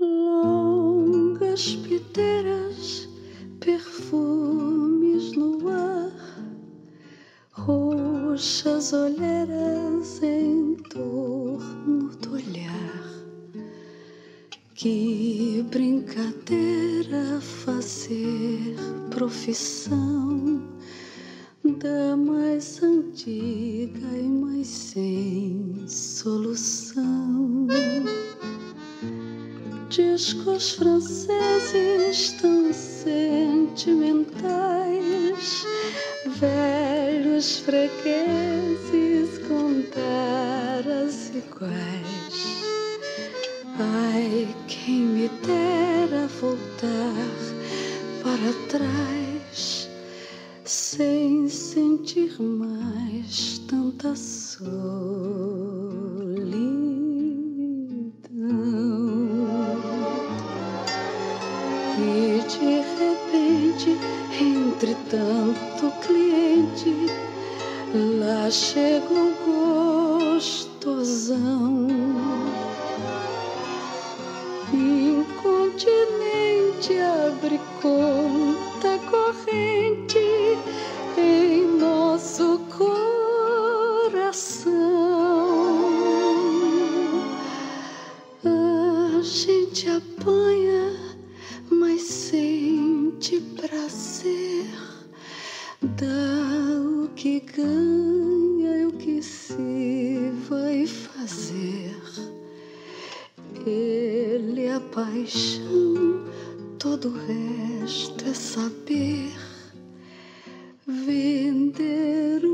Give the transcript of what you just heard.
Longas piteiras perfumadas profissão da mais antiga e mais sem solução. Discos franceses tão sentimentais, velhos fregueses com taras iguais. Ai, quem me dera voltar para trás sem sentir mais tanta solidão. E de repente, entre tanto cliente, um gostosão. Incontinente abre conta corrente em nosso coração. A gente apanha, mas sente prazer. Dá o que ganha a paixão, todo o resto é saber vender um